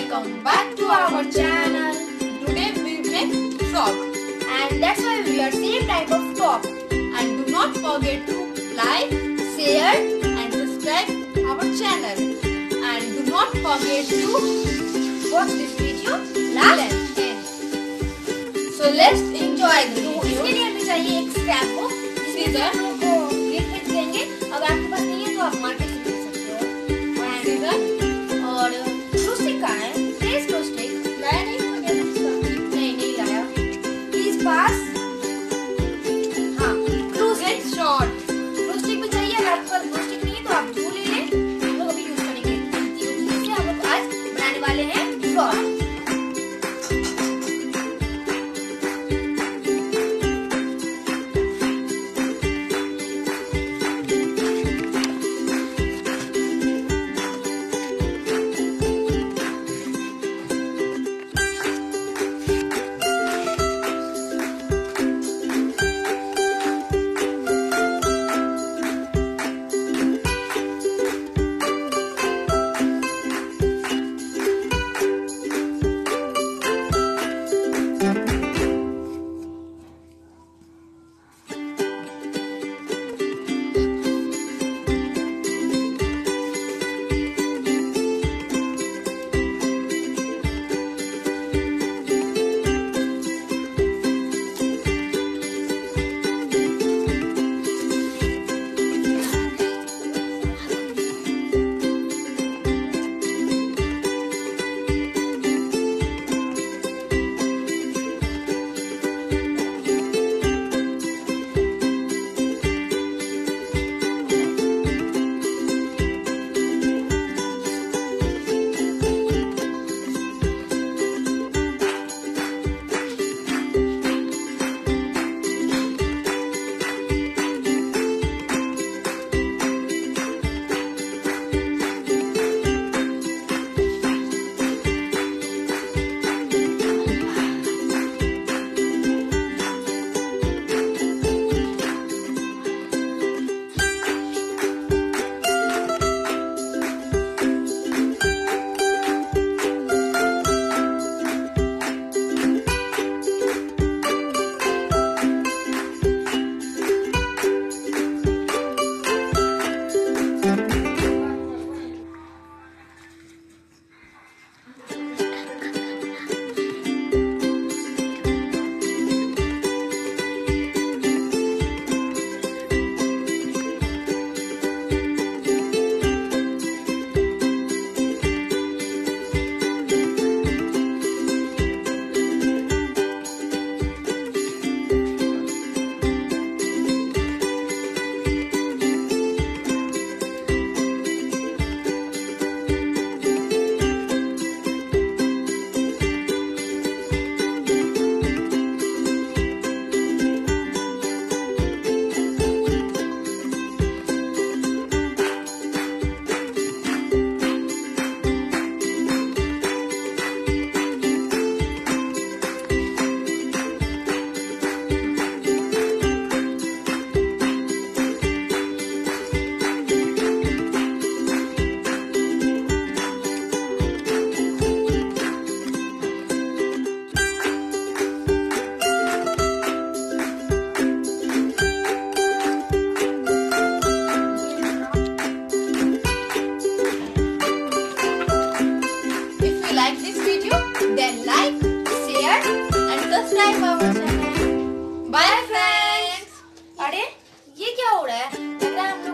welcome back to our channel. Today we make frog and that's why we are same type of top. and do not forget to like, share and subscribe our channel and do not forget to Watch this video last last end. So let's enjoy the तो video. इसके लिए हमें चाहिए एक scrap book जिसमें हम लोग को ये खरीद देंगे अगर आपके पास नहीं है तो आप मार्केट ये क्या हो रहा है?